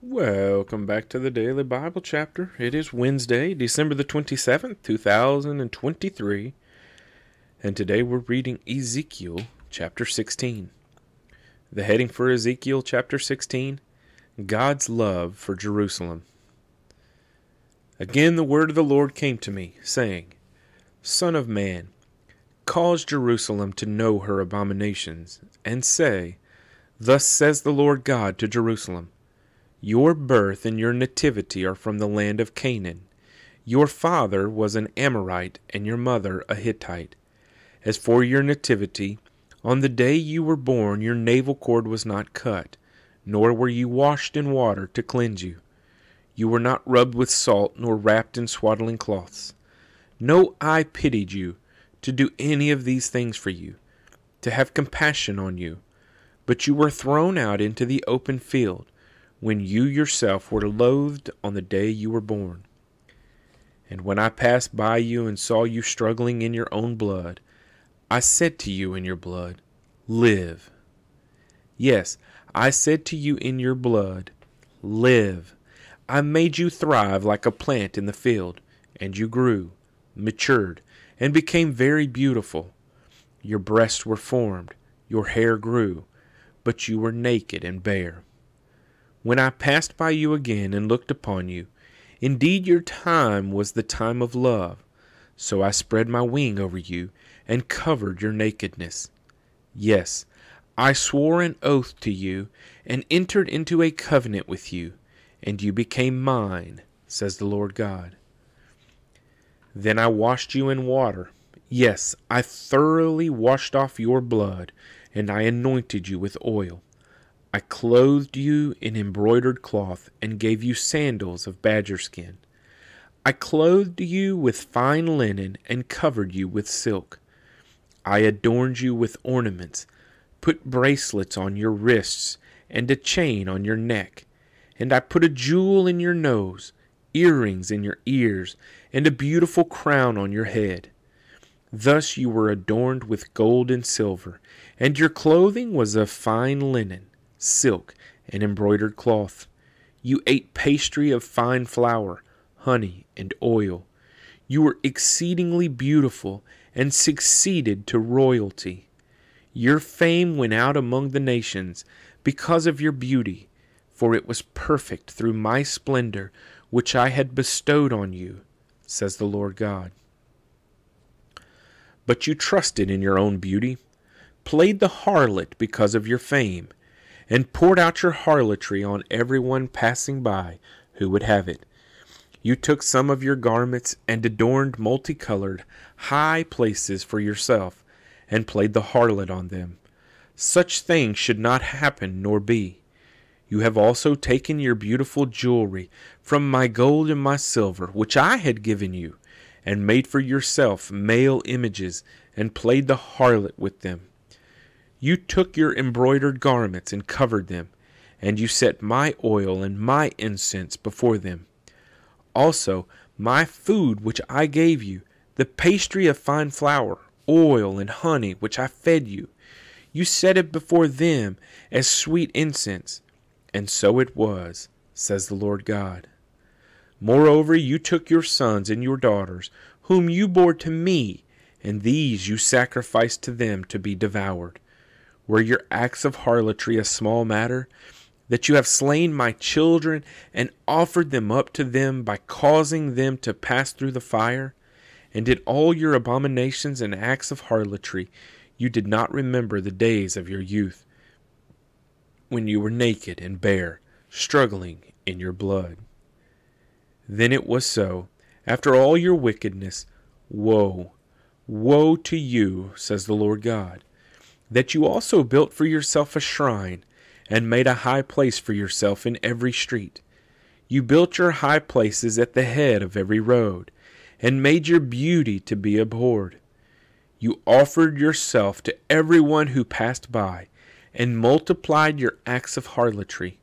Welcome back to the Daily Bible Chapter. It is Wednesday, December the 27th, 2023, and today we're reading Ezekiel chapter 16. The heading for Ezekiel chapter 16 God's Love for Jerusalem. Again the word of the Lord came to me, saying, Son of man, cause Jerusalem to know her abominations, and say, Thus says the Lord God to Jerusalem your birth and your nativity are from the land of Canaan. Your father was an Amorite, and your mother a Hittite. As for your nativity, on the day you were born your navel cord was not cut, nor were you washed in water to cleanse you. You were not rubbed with salt, nor wrapped in swaddling cloths. No eye pitied you to do any of these things for you, to have compassion on you. But you were thrown out into the open field when you yourself were loathed on the day you were born. And when I passed by you and saw you struggling in your own blood, I said to you in your blood, Live. Yes, I said to you in your blood, Live. I made you thrive like a plant in the field, and you grew, matured, and became very beautiful. Your breasts were formed, your hair grew, but you were naked and bare when I passed by you again and looked upon you. Indeed, your time was the time of love. So I spread my wing over you and covered your nakedness. Yes, I swore an oath to you and entered into a covenant with you, and you became mine, says the Lord God. Then I washed you in water. Yes, I thoroughly washed off your blood, and I anointed you with oil. I clothed you in embroidered cloth and gave you sandals of badger skin. I clothed you with fine linen and covered you with silk. I adorned you with ornaments, put bracelets on your wrists and a chain on your neck, and I put a jewel in your nose, earrings in your ears, and a beautiful crown on your head. Thus you were adorned with gold and silver, and your clothing was of fine linen silk, and embroidered cloth. You ate pastry of fine flour, honey, and oil. You were exceedingly beautiful and succeeded to royalty. Your fame went out among the nations because of your beauty, for it was perfect through my splendor which I had bestowed on you, says the Lord God. But you trusted in your own beauty, played the harlot because of your fame, and poured out your harlotry on every one passing by who would have it. You took some of your garments and adorned multicolored, high places for yourself, and played the harlot on them. Such things should not happen nor be. You have also taken your beautiful jewelry from my gold and my silver, which I had given you, and made for yourself male images, and played the harlot with them. You took your embroidered garments and covered them, and you set my oil and my incense before them. Also, my food which I gave you, the pastry of fine flour, oil, and honey which I fed you, you set it before them as sweet incense. And so it was, says the Lord God. Moreover, you took your sons and your daughters, whom you bore to me, and these you sacrificed to them to be devoured. Were your acts of harlotry a small matter? That you have slain my children and offered them up to them by causing them to pass through the fire? And did all your abominations and acts of harlotry you did not remember the days of your youth, when you were naked and bare, struggling in your blood? Then it was so, after all your wickedness, woe, woe to you, says the Lord God that you also built for yourself a shrine, and made a high place for yourself in every street. You built your high places at the head of every road, and made your beauty to be abhorred. You offered yourself to every one who passed by, and multiplied your acts of harlotry.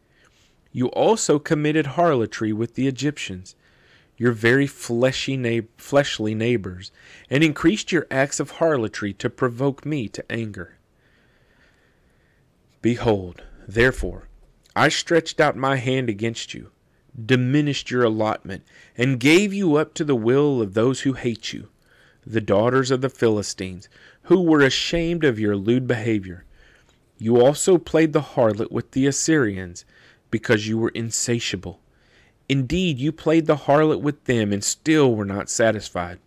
You also committed harlotry with the Egyptians, your very fleshy na- fleshly neighbors, and increased your acts of harlotry to provoke me to anger. Behold, therefore, I stretched out my hand against you, diminished your allotment, and gave you up to the will of those who hate you, the daughters of the Philistines, who were ashamed of your lewd behavior. You also played the harlot with the Assyrians, because you were insatiable. Indeed, you played the harlot with them, and still were not satisfied.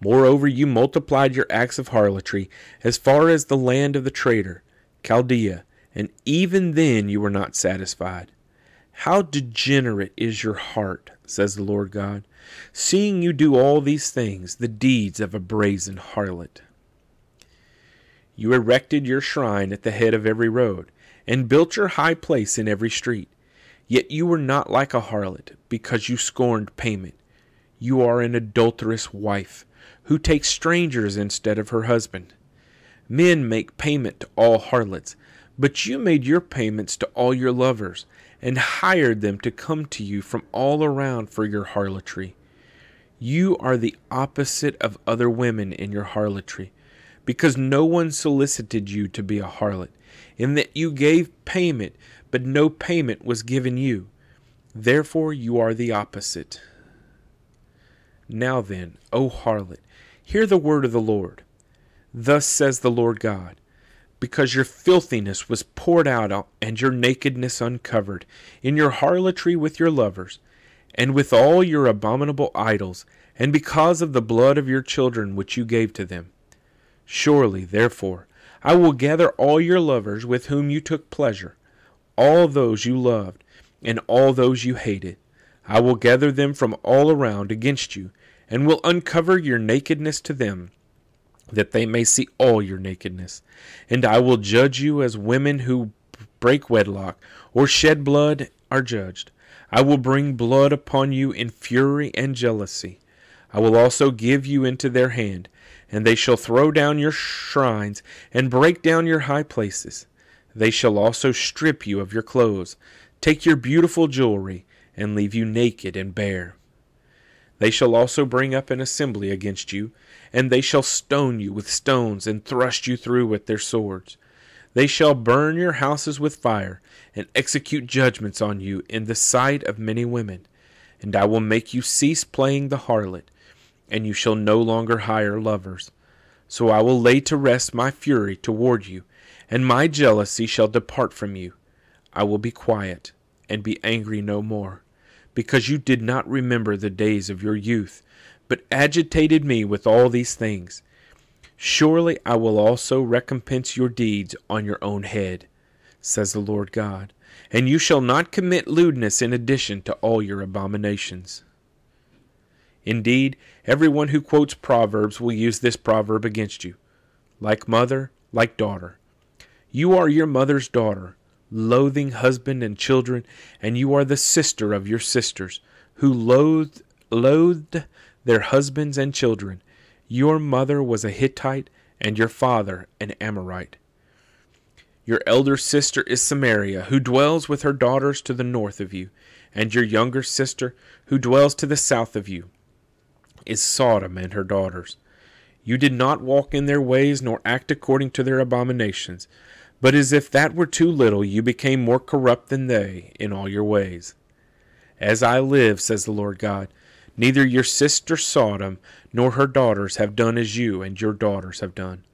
Moreover, you multiplied your acts of harlotry as far as the land of the trader, Chaldea, and even then you were not satisfied. How degenerate is your heart, says the Lord God, seeing you do all these things, the deeds of a brazen harlot. You erected your shrine at the head of every road, and built your high place in every street. Yet you were not like a harlot, because you scorned payment. You are an adulterous wife, who takes strangers instead of her husband. Men make payment to all harlots, but you made your payments to all your lovers, and hired them to come to you from all around for your harlotry. You are the opposite of other women in your harlotry, because no one solicited you to be a harlot, in that you gave payment, but no payment was given you. Therefore you are the opposite. Now then, O harlot, hear the word of the Lord. Thus says the Lord God because your filthiness was poured out and your nakedness uncovered, in your harlotry with your lovers, and with all your abominable idols, and because of the blood of your children which you gave to them. Surely, therefore, I will gather all your lovers with whom you took pleasure, all those you loved, and all those you hated. I will gather them from all around against you, and will uncover your nakedness to them that they may see all your nakedness. And I will judge you as women who break wedlock or shed blood are judged. I will bring blood upon you in fury and jealousy. I will also give you into their hand, and they shall throw down your shrines and break down your high places. They shall also strip you of your clothes, take your beautiful jewelry, and leave you naked and bare. They shall also bring up an assembly against you, and they shall stone you with stones, and thrust you through with their swords. They shall burn your houses with fire, and execute judgments on you in the sight of many women. And I will make you cease playing the harlot, and you shall no longer hire lovers. So I will lay to rest my fury toward you, and my jealousy shall depart from you. I will be quiet, and be angry no more because you did not remember the days of your youth, but agitated me with all these things. Surely I will also recompense your deeds on your own head, says the Lord God, and you shall not commit lewdness in addition to all your abominations. Indeed, everyone who quotes Proverbs will use this proverb against you like mother, like daughter. You are your mother's daughter loathing husband and children, and you are the sister of your sisters, who loathed, loathed their husbands and children. Your mother was a Hittite, and your father an Amorite. Your elder sister is Samaria, who dwells with her daughters to the north of you, and your younger sister, who dwells to the south of you, is Sodom and her daughters. You did not walk in their ways, nor act according to their abominations. But as if that were too little, you became more corrupt than they in all your ways. As I live, says the Lord God, neither your sister Sodom nor her daughters have done as you and your daughters have done.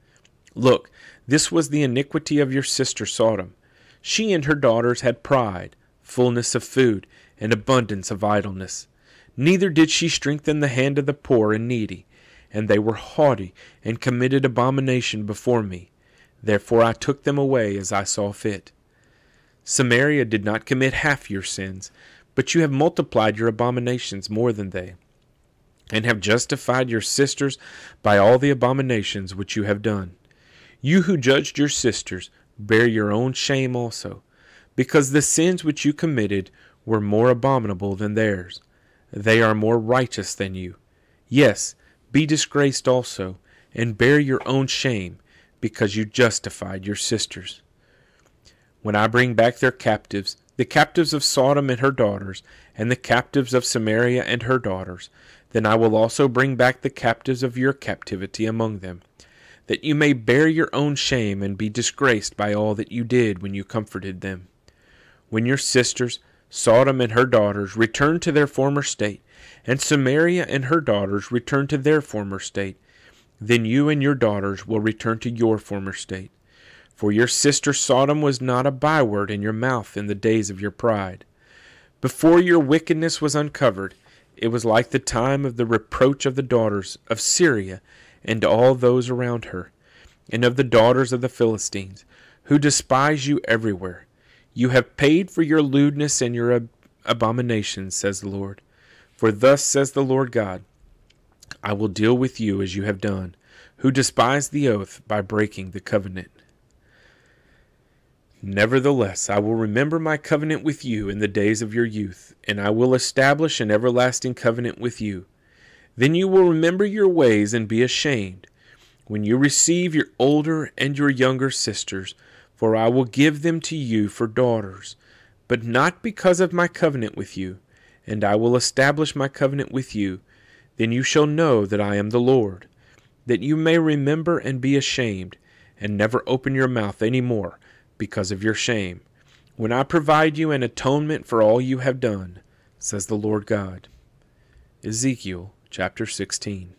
Look, this was the iniquity of your sister Sodom. She and her daughters had pride, fullness of food, and abundance of idleness. Neither did she strengthen the hand of the poor and needy, and they were haughty and committed abomination before me. Therefore I took them away as I saw fit. Samaria did not commit half your sins, but you have multiplied your abominations more than they, and have justified your sisters by all the abominations which you have done. You who judged your sisters bear your own shame also, because the sins which you committed were more abominable than theirs. They are more righteous than you. Yes, be disgraced also, and bear your own shame, because you justified your sisters. When I bring back their captives, the captives of Sodom and her daughters, and the captives of Samaria and her daughters, then I will also bring back the captives of your captivity among them, that you may bear your own shame and be disgraced by all that you did when you comforted them. When your sisters, Sodom and her daughters, return to their former state, and Samaria and her daughters return to their former state, then you and your daughters will return to your former state. For your sister Sodom was not a byword in your mouth in the days of your pride. Before your wickedness was uncovered, it was like the time of the reproach of the daughters of Syria and all those around her, and of the daughters of the Philistines, who despise you everywhere. You have paid for your lewdness and your ab- abominations, says the Lord. For thus says the Lord God I will deal with you as you have done, who despise the oath by breaking the covenant. Nevertheless, I will remember my covenant with you in the days of your youth, and I will establish an everlasting covenant with you. Then you will remember your ways and be ashamed when you receive your older and your younger sisters, for I will give them to you for daughters, but not because of my covenant with you, and I will establish my covenant with you. Then you shall know that I am the Lord, that you may remember and be ashamed, and never open your mouth any more because of your shame, when I provide you an atonement for all you have done, says the Lord God. Ezekiel chapter 16.